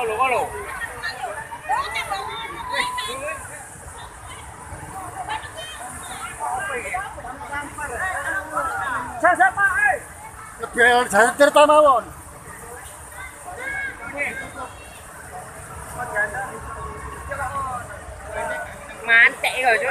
Kalau kalau. Saya saya pak eh. Biar saya ceritakan awal. Cerita mawon. Mantek kau tu.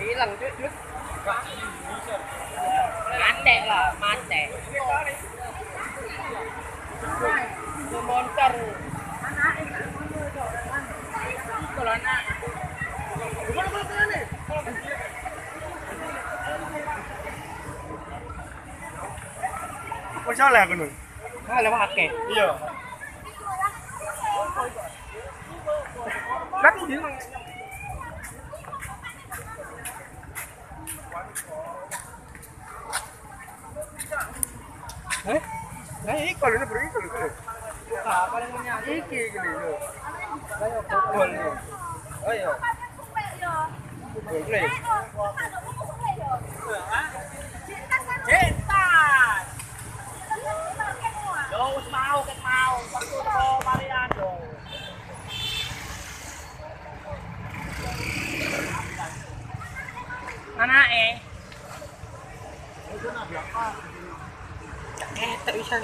Hilang tu tu. Mantek lah, mantek. Montor. Kalau anak Kok salah aku nun? kalau pakai. Iya. Lagi dia. Eh? Nah, ini kalau ini beri kalau Iki gini lho. Kayak eh?